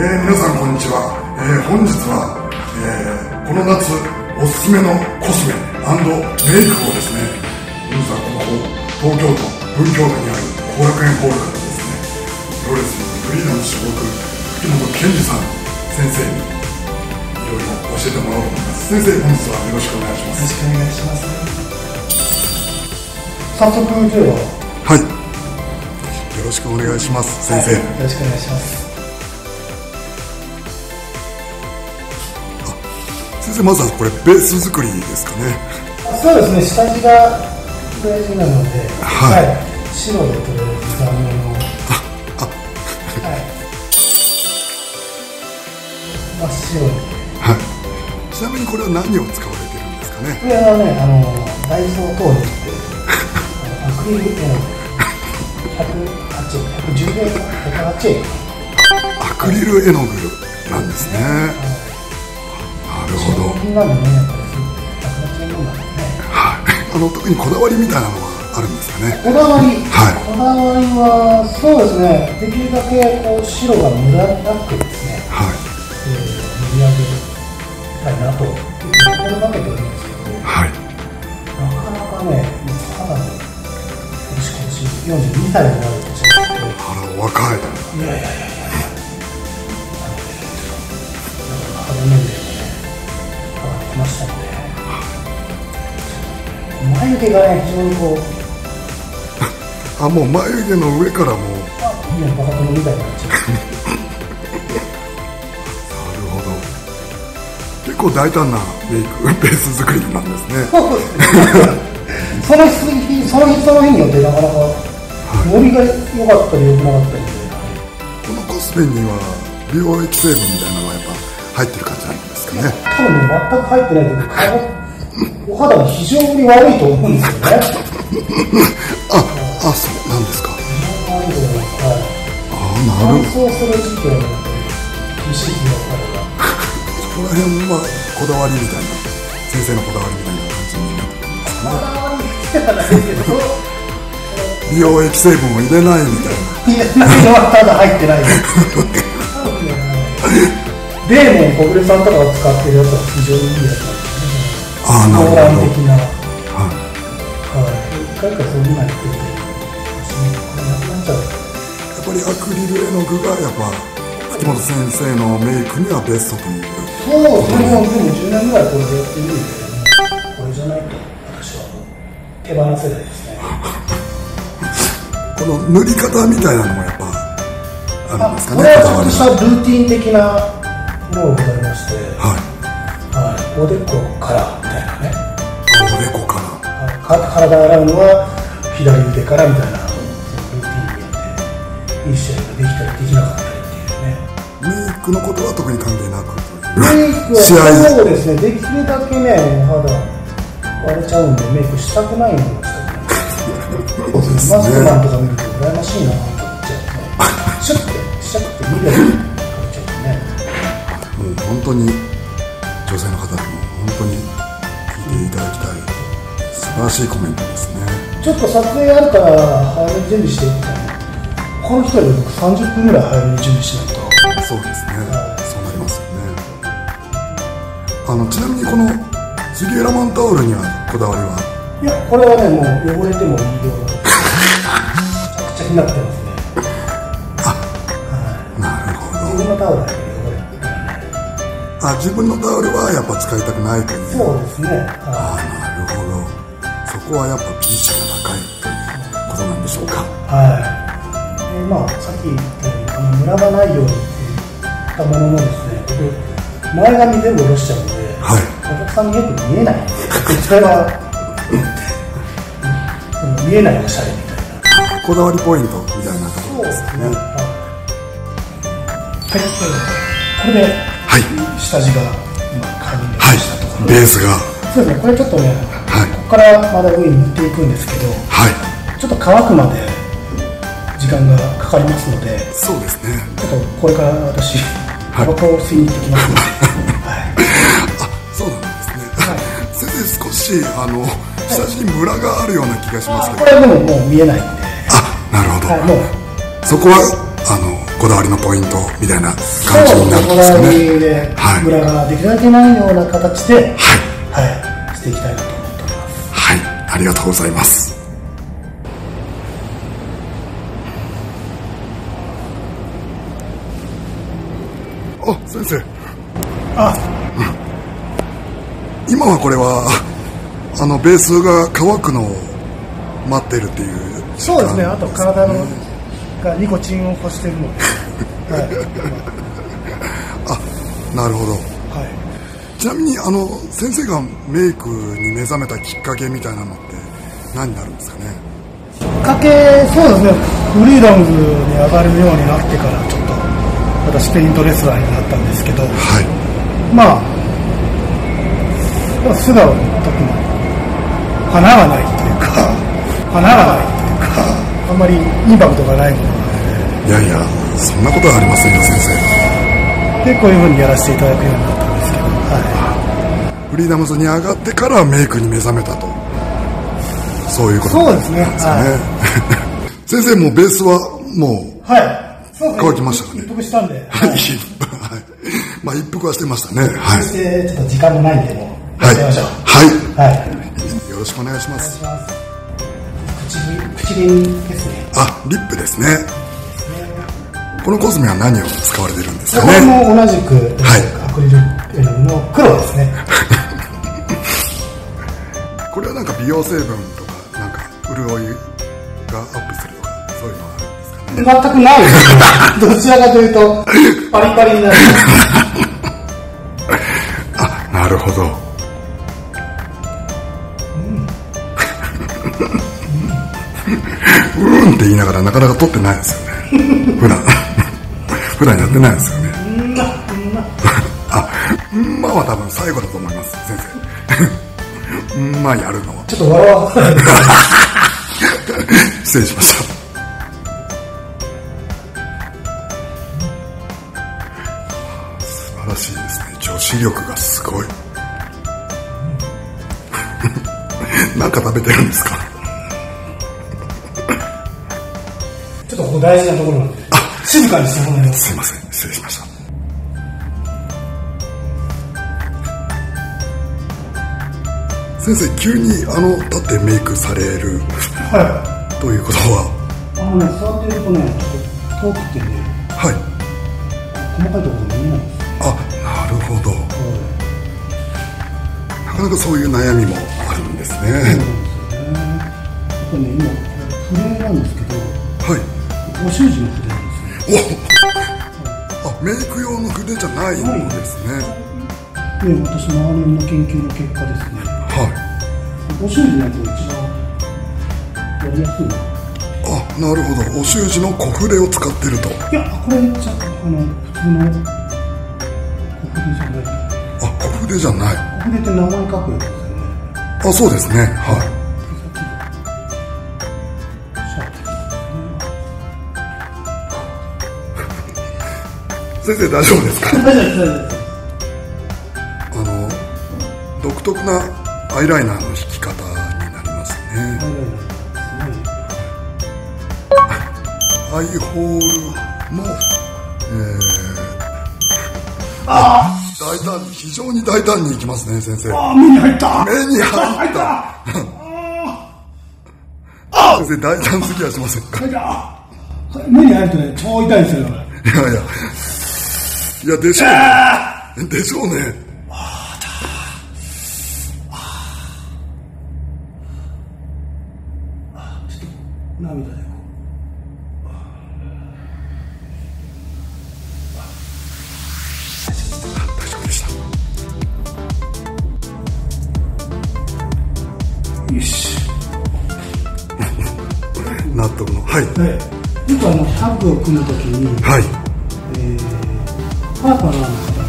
えー皆さんこんにちは、えー本日は、えーこの夏おすすめのコスメメイクをですね。皆さんここ東京都文京区にある後楽園ホールからですね。プロレスフリーダム所属吹本健二さん先生にいろいろ教えてもらおうと思います。先生本日はよろしくお願いします。よろしくお願いします。早速では。はい。よろしくお願いします先生、はいよろしくお願いします先生まずはこれベース作りですかね。そうですね下地が大事なので、はい。白でとりあえず断面を。はい。真っ白にはい。ちなみにこれは何を使われてるんですかね？これはねあのダイソー等にってアクリル絵の108 110円108円アクリル絵の具なんですね。なるほどみんなでねやっぱり。なくなっちゃうもんなんでねはい。あの特にこだわりみたいなのはあるんですかね。こだわり、はい。こだわりはそうですね。できるだけこう白が無駄なくですね、はい。えー、盛り上げたいなと心がけてるんですけどはい。なかなかねもう肌の今年今年42歳になるとちょっあらお若い。といやいやいや毛がね非常にこうあもう眉毛の上からもう。ねバカ殿みたいになっちゃう なるほど。結構大胆なメイク ベース作りなんですね。そうですねその日その日その日によってなかなかが良かったり良くなかったりでこのコスメには美容液成分みたいなのはやっぱ入ってる感じなんですかね。多分ね全く入ってないけど顔お肌が非常に悪いと思うんですよね。ああそうなんですか？あなる。乾燥する時期はねやっぱり厳しいですよそこら辺はこだわりみたいな先生のこだわりみたいな感じになってるんです肌がこだわりではないですけど。美容液成分を入れないみたいな。いや何のはただ入ってないですデーモン小暮さんとかが使ってるやつは非常にいいやつあなるほど的なはいはい、一回かそういうのやってる、やっぱりアクリル絵の具がやっぱ吹本先生のメイクにはベストというそう、それもでも10年ぐらいこれでやってるんですけどね、これじゃないと私はもう手放せないですね。この塗り方みたいなのもやっぱあるんですかねこだわりはちょっとしたルーティン的なものがございまして、はいはい、おでこから体洗うのは左腕からみたいなルーティンによって、いい試合ができたりできなかったりっていうね。メイクのことは特に関係なくメイクはそうですね、できるだけね、お肌割れちゃうんで、メイクしたくないものをしたくない。マスクマンとか見るとしいコメントですね。ちょっと撮影あるから早めに準備してって言ったら、他の人より僕30分ぐらい早めに準備しないと。そうですね。そうなりますよね。あのちなみにこの杉浦マンタオルにはこだわりは？いや、これはね、もう汚れてもいいような。めちゃくちゃになってますね。なるほ自ど分のタオル。あ自分のタオルはやっぱ使いたくないという。そうですね。ああなるほど。そこはやっぱ美意識が高いということなんでしょうか。はい。で、まあ、さっき言ったように、あの、ムラがないようにって言ったものもですね、僕、前髪全部下ろしちゃうので、はい。お客さんによく見えないんで、それは、うん見えないおしゃれみたいな。こだわりポイントみたいなところですね。はい。これで、はい。下地が今、髪にはいしたところベースが。そうですね、これちょっとね、はいここからまだ上に塗っていくんですけど、はい。ちょっと乾くまで時間がかかりますので、そうですね。ちょっとこれから私、はい。タバコを吸いに行ってきますので、はい、あそうなんですね、先生少しあの下地にムラがあるような気がしますけど。これはでももう見えないんで、あなるほど、はい、もう。そこはあのこだわりのポイントみたいな感じになるんこですかだわりねムラができるだけないような形で、はい。はい、していきたいなとありがとうございます。あ先生。あ、今はこれはあのベースが乾くのを待ってるっていう。そうですね。あと体のねがニコチンを欲してるので、はい、なるほど。はい。ちなみにあの先生がメイクに目覚めたきっかけみたいなのって何になるんですかね？きっかけ、そうですね。フリーダムズに上がるようになってから、ちょっと私ペイントレスラーになったんですけど、はい。まあ、素顔の時の花がないっていうか、花がないっていうか、あんまりインパクトがないものなのいやいやそんなことはありませんよ先生。で、でこういう風にやらせていただくようになったフリーダムズに上がってからメイクに目覚めたと。そういうことそうですね。なんですね、先生もうベースはもう乾きましたかね？一服したんで、はい、はい。はい、まあ一服はしてましたね。はい。そして、ちょっと時間もないんで、もう、やはいっちゃいましょう。はい。はい。よろしくお願いします。口紅、ですね。あリップですね。このコスメは何を使われてるんですかこれねも同じく、はい。アクリル絵の黒ですね。これはなんか美容成分とかなんか潤いがアップするとかそういうのはあるんですかね。全くないですね。どちらかというと、パリパリになる。あなるほど。うん。って言いながらなかなか撮ってないですよね。普段。普段やってないですよねあは多分最後だと思います先生。うん。まやるのは。ちょっと笑わ。失礼しました。素晴らしいですね。女子力がすごい。なんか食べてるんですか？ちょっとここ大事なところなんで、静かにしてもらいます。すいません。失礼しました先生急にあの立ってメイクされる。はということは？い。あのね、座ってるとね、遠くてね、はい。細かいところが見えないんですよ。あなるほど。なかなかそういう悩みもあるんですね。そうなんですよね。やっぱね、今、筆なんですけど、はい。ご習字の筆なんですよ。おあメイク用の筆じゃないんですね。で、私の周りの研究の結果ですね、はいご習字のやつが一番やりやすいな。あなるほどお習字の小筆を使ってるといや、これじゃ、あの、普通の小筆じゃない。あ小筆じゃない小筆って名前書くやつですよね。あそうですねはい先生大丈夫ですか？あの独特なアイライナーの引き方になりますねアイホールもえー、あ大胆に非常に大胆にいきますね先生あ、目に入った。目に入った。先生大胆すぎやしませんか入った。目に入るとね、超痛いですよ。いやいやいやでしょうねでしょうね涙でこ大丈夫でしたう。よし。納得の。はい。で、よくあの、タッグを組むときに、はい。えー、パートナーの方が、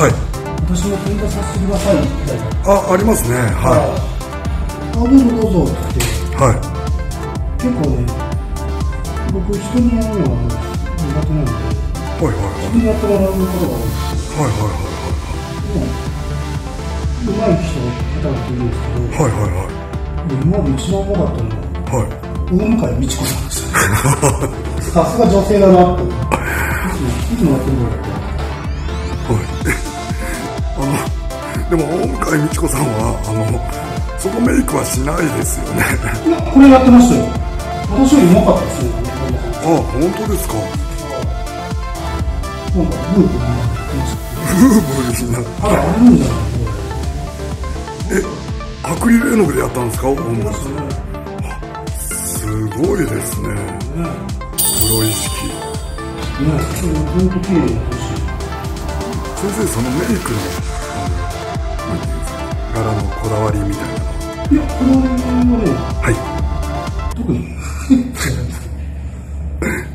はい。私も喧嘩させてくださいみたいな。あありますね。はあ、どうぞどうぞっていはい結構ね、僕人にやるのは苦手なので、はいはい自分でやってもらうことが多い。んですはい。はいけど、上手い人方がい。るんですけど、はいはいはい。はい今まで一番多かったのは、はい大向井美智子さんです。さすが女性だなって。い。つもやってるんだけど。あのでも大向井美智子さんはあのそこメイクはしないですよねいや、これやってましたよ。私よりうまかったですね、あ本当ですかなんか、ブーブーになってました。ブーブーになってあら、あれるんじゃないえアクリル絵の具でやったんですか大これ。向井すね。すごいですねねプロ意識ねそれ本当綺麗に。先生そのメイクの柄のこだわりみたいないや、これはね、はい特に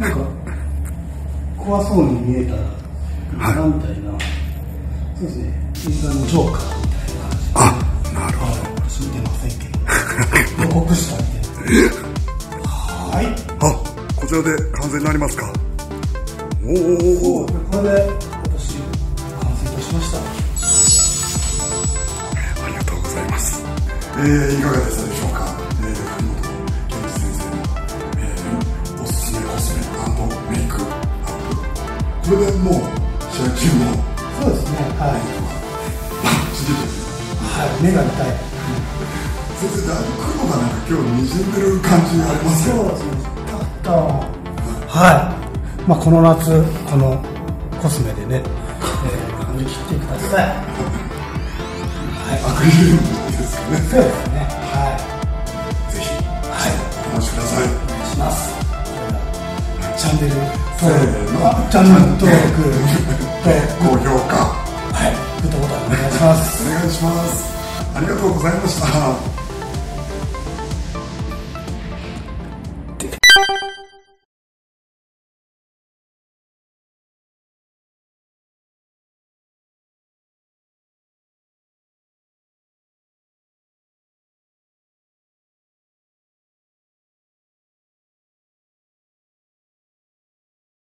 なんか怖そうに見えたら、みたいなそうですねのジョーカーみたいな感じあなるほど。私見てませんけど予告したみたいなはいあこちらで完成になりますか？おおこれで私完成いたしました。ありがとうございます。えー、いかがでしたでしょうか？プ。これでもう試合中もそうですねはい。はい目が痛い先生だいぶ黒がなんか今日滲んでる感じありますよ。そうですねあったはいまあこの夏このコスメでね、えー、乗り切ってくださいアクリルですかね。そうですねはいぜひ、はい、お待ちください。お願いします。チャンネルせーのあチャンネル登録と、高評価はい、グッドボタンお願いします。お願いします。ありがとうございました。